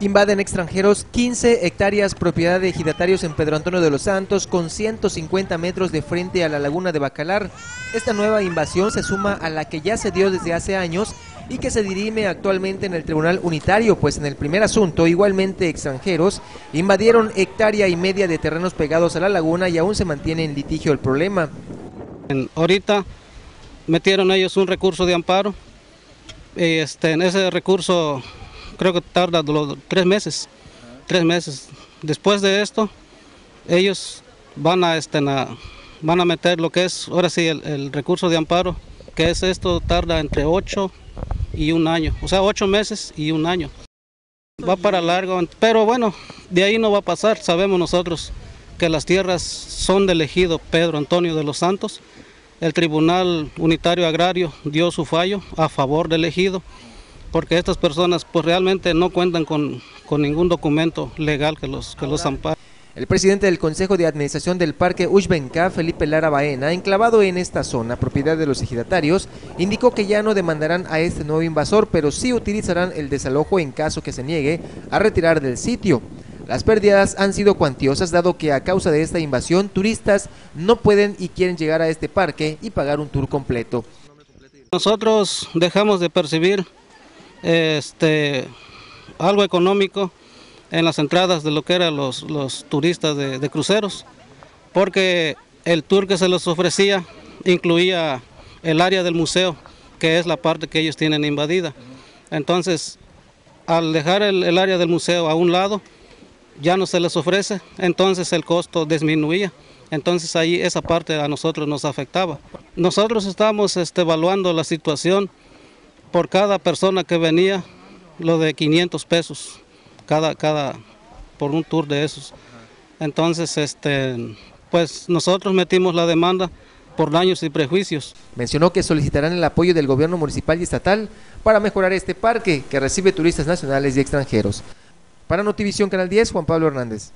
Invaden extranjeros 15 hectáreas propiedad de ejidatarios en Pedro Antonio de los Santos con 150 metros de frente a la laguna de Bacalar. Esta nueva invasión se suma a la que ya se dio desde hace años y que se dirime actualmente en el Tribunal Unitario, pues en el primer asunto igualmente extranjeros invadieron hectárea y media de terrenos pegados a la laguna y aún se mantiene en litigio el problema. ahorita metieron ellos un recurso de amparo, este, en ese recurso creo que tarda tres meses, tres meses. Después de esto, ellos van a, este, van a meter lo que es, ahora sí, el, recurso de amparo, que es esto, tarda entre ocho y un año, o sea, ocho meses y un año. Va para largo, pero bueno, de ahí no va a pasar, sabemos nosotros que las tierras son del ejido Pedro Antonio de los Santos. El Tribunal Unitario Agrario dio su fallo a favor del ejido porque estas personas pues realmente no cuentan con, ningún documento legal que los, que los ampare. El presidente del Consejo de Administración del Parque Ushbenka, Felipe Lara Baena, enclavado en esta zona, propiedad de los ejidatarios, indicó que ya no demandarán a este nuevo invasor, pero sí utilizarán el desalojo en caso que se niegue a retirar del sitio. Las pérdidas han sido cuantiosas dado que a causa de esta invasión turistas no pueden y quieren llegar a este parque y pagar un tour completo. Nosotros dejamos de percibir este, algo económico en las entradas de lo que eran los, turistas de, cruceros, porque el tour que se les ofrecía incluía el área del museo, que es la parte que ellos tienen invadida. Entonces, al dejar el, área del museo a un lado, ya no se les ofrece, entonces el costo disminuía. Entonces ahí esa parte a nosotros nos afectaba. Nosotros estamos este, evaluando la situación por cada persona que venía, lo de 500 pesos, cada, cada, por un tour de esos. Entonces, este, pues nosotros metimos la demanda por daños y prejuicios. Mencionó que solicitarán el apoyo del gobierno municipal y estatal para mejorar este parque que recibe turistas nacionales y extranjeros. Para Notivisión Canal 10, Juan Pablo Hernández.